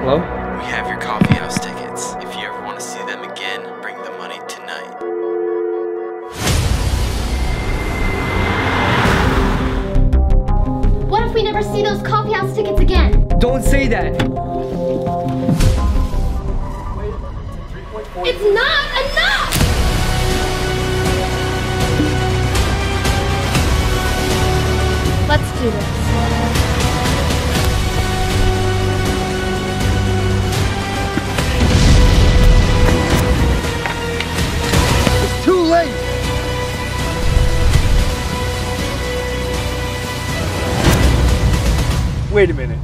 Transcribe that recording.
We have your coffee house tickets. If you ever want to see them again, bring the money tonight. What if we never see those coffee house tickets again? Don't say that. It's not enough! Let's do this. Wait a minute.